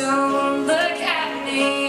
Don't look at me